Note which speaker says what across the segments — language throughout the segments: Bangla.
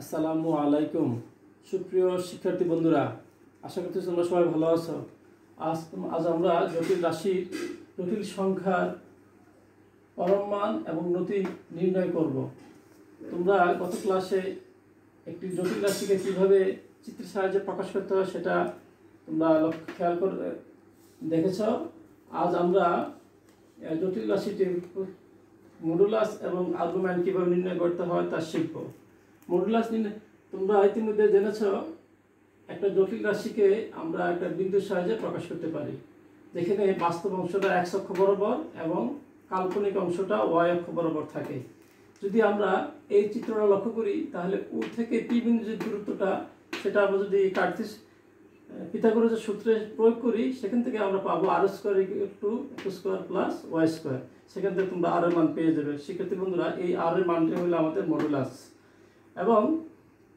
Speaker 1: আসসালামু আলাইকুম। সুপ্রিয় শিক্ষার্থী বন্ধুরা, আশা করতেছি তোমরা সবাই ভালো আছো। আজ আজ আমরা জটিল রাশির জটিল সংখ্যার পরম মান এবং নতি নির্ণয় করব। তোমরা গত ক্লাসে একটি জটিল রাশিকে কীভাবে চিত্রের সাহায্যে প্রকাশ করতে হয় সেটা তোমরা খেয়াল করে দেখেছ। আজ আমরা জটিল রাশিটির মডুলাস এবং আর্গুমেন্ট কীভাবে নির্ণয় করতে হয় তা শিখব। মডুলাস নির্ণয় তোমরা ইতিমধ্যে জেনেছ, একটা জটিল রাশিকে আমরা একটা বিন্দুর সাহায্যে প্রকাশ করতে পারি। যেখানে বাস্তব অংশটা এক্স অক্ষ বরাবর এবং কাল্পনিক অংশটা ওয়াই অক্ষ বরাবর থাকে। যদি আমরা এই চিত্রটা লক্ষ্য করি, তাহলে উ থেকে পি বিন্দু যে দূরত্বটা, সেটা আমরা যদি কাটতিস পিথাগোরাসের সূত্রে প্রয়োগ করি, সেখান থেকে আমরা পাবো R square to two square plus Y square. সেখান থেকে তোমরা আর মান পেয়ে যাবে। শিক্ষার্থী বন্ধুরা, এই আর এর মানটি হলো আমাদের মডুলাস এবং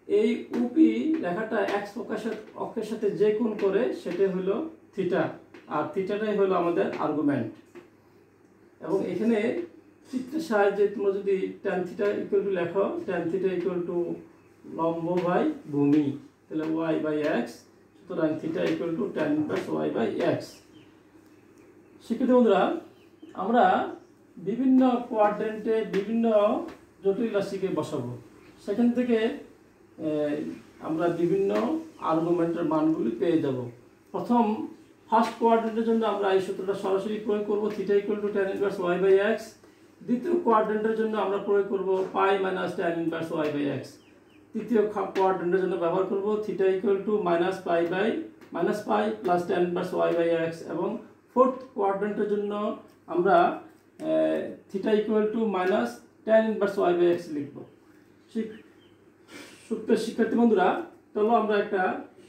Speaker 1: এই উপি লেখাটা এক্স অক্ষের অক্ষের সাথে যে কোণ করে সেটাই হলো থিটা আর থিটাটাই হলো আমাদের আর্গুমেন্ট এবং এখানে চিত্রের সাহায্যে তোমরা যদি ট্যান থিটা ইকুয়াল টু লেখো ট্যান থিটা ইকুয়াল টু লম্ব বাই ভূমি, তাহলে ওয়াই বাই এক্স সুতরাং theta equal to tan plus Y by X শিক্ষিত বন্ধুরা, আমরা বিভিন্ন কোয়াড্রেন্টে বিভিন্ন জটিল রাশিকে বসাবো। সেখান থেকে আমরা বিভিন্ন আর্গুমেন্টের মানগুলি পেয়ে যাব। প্রথম ফার্স্ট কোয়ার্ডেন্টের জন্য আমরা এই সূত্রটা সরাসরি প্রয়োগ করব theta equal to tan inverse Y by X দ্বিতীয় কোয়ার্ডেন্টের জন্য আমরা প্রয়োগ করব pi minus tan inverse Y by X তৃতীয় কোয়ার্ডেন্টের জন্য ব্যবহার করব theta equal to minus pi by minus pi plus tan inverse Y by X এবং ফোর্থ কোয়ার্ডেন্টের জন্য আমরা theta equal to minus tan inverse Y by X লিখব। সুপ্রিয় শিক্ষার্থী বন্ধুরা, চলো আমরা একটা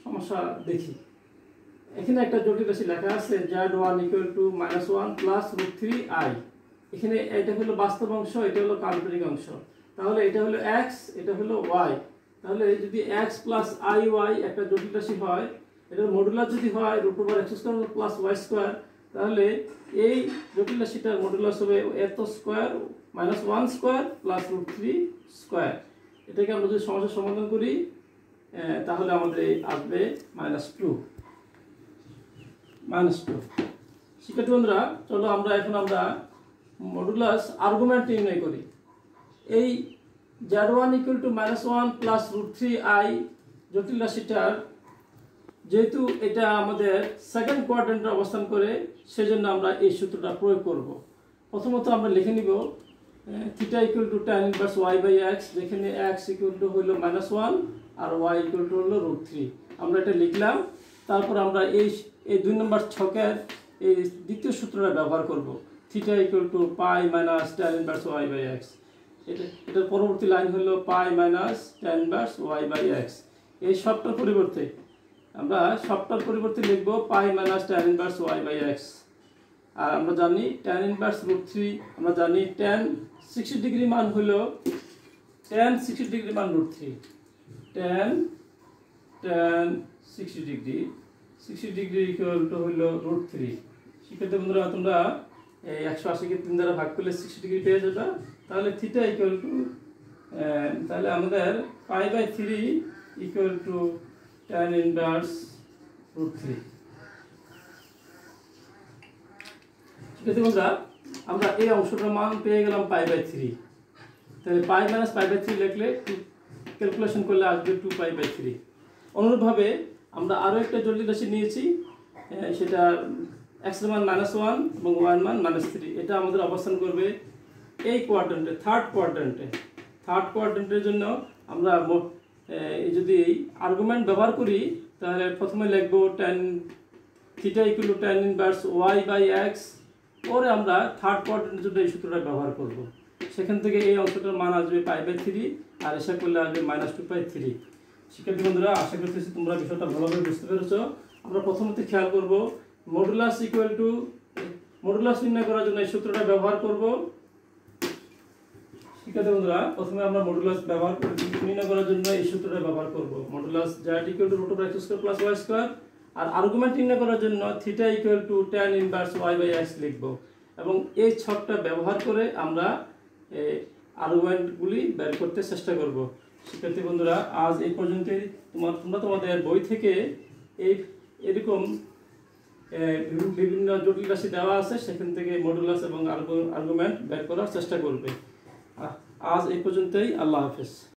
Speaker 1: সমস্যা দেখি। এখানে একটা জটিল রাশি লেখা আছে Z one equal to minus one plus root three I এখানে এটা হলো বাস্তব অংশ, এটা হলো কাল্পনিক অংশ। তাহলে এটা হলো এক্স এটা হলো ওয়াই তাহলে যদি এক্স প্লাস আই ওয়াই একটা জটিল রাশি হয়, এটার মডুলার যদি হয় root over X square plus Y square তাহলে এই জটিল রাশিটার মডুলাস হবে এত square minus one square plus root three square এটাকে আমরা যদি সমস্যার সমাধান করি তাহলে আমাদের আসবে মাইনাস টু মাইনাস টু শিক্ষার্থী বন্ধুরা, চলো আমরা এখন আমরা মডুলাস আর্গুমেন্ট নির্ণয় করি। এই Z one equal to minus one plus root three I জটিল রাশিটার, যেহেতু এটা আমাদের সেকেন্ড কোয়ার্ডেন্টে অবস্থান করে, সেজন্য আমরা এই সূত্রটা প্রয়োগ করব। প্রথমত আমরা লিখে নিব theta equal to tan inverse Y by X যেখানে এক্স ইকুয়াল টু হইল মাইনাস ওয়ান আর ওয়াই ইকুয়াল টু হলো রুট থ্রি আমরা এটা লিখলাম, তারপর আমরা এই এই দুই নম্বর ছকের এই দ্বিতীয় সূত্রটা ব্যবহার করব। Theta equal to pi minus tan inverse y by x এটা এটার পরবর্তী লাইন হলো pi minus tan inverse y by x এই সবটার পরিবর্তে আমরা সবটার পরিবর্তে লিখব pi minus tan inverse y by x আর আমরা জানি ট্যান ইনভার্স রুট থ্রি আমরা জানি ট্যান সিক্সটি ডিগ্রি মান হলো ট্যান সিক্সটি ডিগ্রি মান root three tan tan sixty degree sixty degree equal to হলো রুট থ্রি সেক্ষেত্রে বন্ধুরা, তোমরা এই একশো আশিকে তিন দ্বারা ভাগ করলে সিক্সটি ডিগ্রি পেয়ে যাবে। তাহলে থিটা ইকুয়াল টু তাহলে আমাদের pi by three equal to tan inverse root three শিক্ষার্থী বন্ধুরা, আমরা এই অংশটার মান পেয়ে গেলাম পাই বাই থ্রি তাহলে pi minus pi by three লিখলে ক্যালকুলেশন করলে আসবে টু পাই বাই থ্রি অনুরূপভাবে আমরা আরও একটা জটিল রাশি নিয়েছি সেটা এক্স মান মাইনাস ওয়ান এবং ওয়ান মান মাইনাস থ্রি এটা আমাদের অবস্থান করবে এই কোয়ার্ড্রেন্টে থার্ড কোয়ার্ড্রেন্টে থার্ড কোয়ার্ড্রেন্টের জন্য আমরা যদি আর্গুমেন্ট ব্যবহার করি, তাহলে প্রথমে লিখব tan theta equal to tan inverse y by x পরে আমরা থার্ড কোয়ার্ড্রেন্টের জন্য এই সূত্রটা ব্যবহার করব। সেখান থেকে এই অংশটার মান আসবে পাই বাই থ্রি আর এসে করলে আসবে মাইনাস টু পাই থ্রি শিক্ষার্থী বন্ধুরা, আশা করতেছি তোমরা বিষয়টা ভালোভাবে বুঝতে পেরেছ। আমরা প্রথমত খেয়াল করব মডুলাস ইকুয়াল টু মডুলাস নির্ণয় করার জন্য এই সূত্রটা ব্যবহার করব। শিক্ষার্থী বন্ধুরা, প্রথমে আমরা মডুলাস ব্যবহার নির্ণয় করার জন্য এই সূত্রটা ব্যবহার করব। Modulus z equal to root over x square plus y square R argument নির্ণয় করার জন্য theta equal to tan inverse y by x লিখব। এবং এই ছকটা ব্যবহার করে আমরা আর্গুমেন্টগুলি বের করতে চেষ্টা করব। শিক্ষার্থী বন্ধুরা, আজ এই পর্যন্তই। তোমার, তোমরা তোমাদের বই থেকে এই, এরকম বিভিন্ন- জটিল রাশি দেওয়া আছে, সেখান থেকে মডুলাস এবং আর্গুমেন্ট বের করার চেষ্টা করবে। আজ এই পর্যন্তই। আল্লাহ হাফেজ।